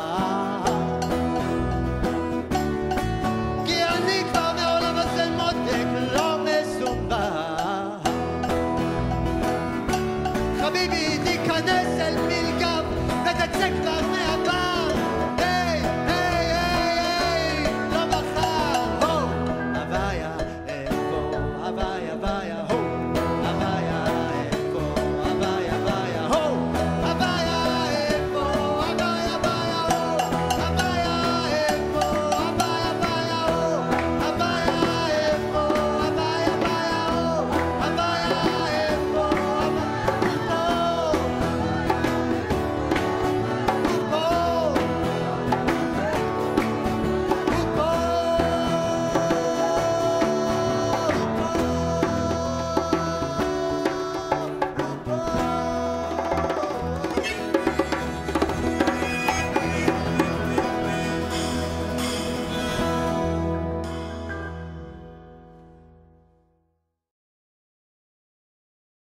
Ah.